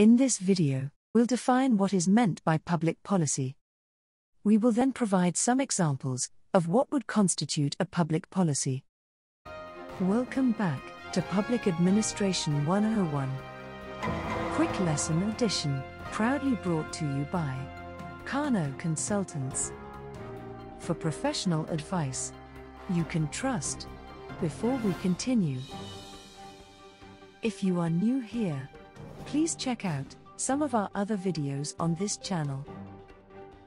In this video, we'll define what is meant by public policy. We will then provide some examples of what would constitute a public policy. Welcome back to Public Administration 101. Quick Lesson Edition, proudly brought to you by Kano Consultants. For professional advice you can trust. Before we continue, if you are new here, please check out some of our other videos on this channel.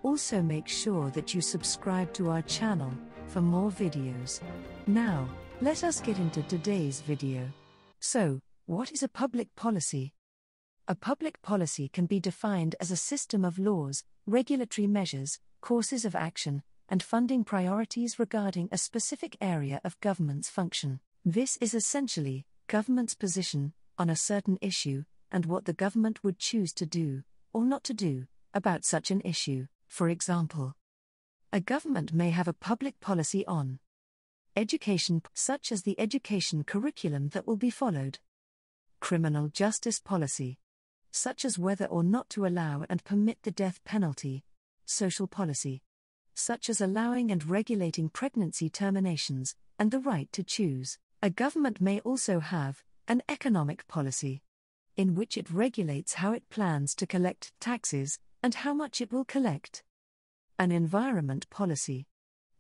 Also make sure that you subscribe to our channel for more videos. Now, let us get into today's video. So, what is a public policy? A public policy can be defined as a system of laws, regulatory measures, courses of action, and funding priorities regarding a specific area of government's function. This is essentially government's position on a certain issue and what the government would choose to do, or not to do, about such an issue. For example, a government may have a public policy on education, such as the education curriculum that will be followed, criminal justice policy, such as whether or not to allow and permit the death penalty, social policy, such as allowing and regulating pregnancy terminations, and the right to choose. A government may also have an economic policy, in which it regulates how it plans to collect taxes and how much it will collect. An environment policy,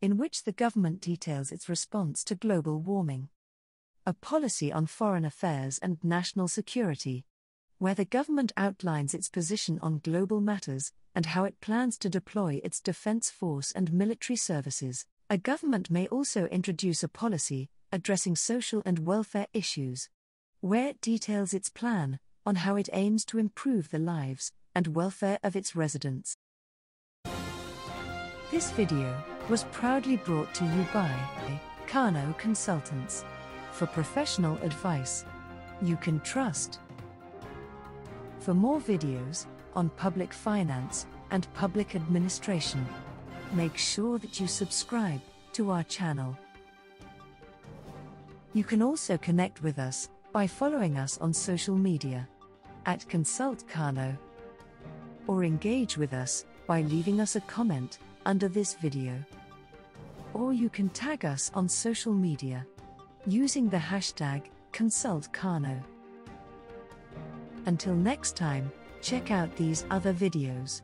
in which the government details its response to global warming. A policy on foreign affairs and national security, where the government outlines its position on global matters and how it plans to deploy its defense force and military services. A government may also introduce a policy addressing social and welfare issues, where it details its plan on how it aims to improve the lives and welfare of its residents. This video was proudly brought to you by Kano Consultants. For professional advice you can trust. For more videos on public finance and public administration, make sure that you subscribe to our channel. You can also connect with us by following us on social media at Consult Kano or engage with us by leaving us a comment under this video. Or you can tag us on social media using the hashtag ConsultKano. Until next time, check out these other videos.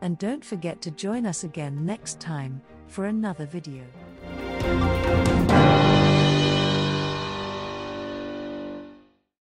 And don't forget to join us again next time for another video.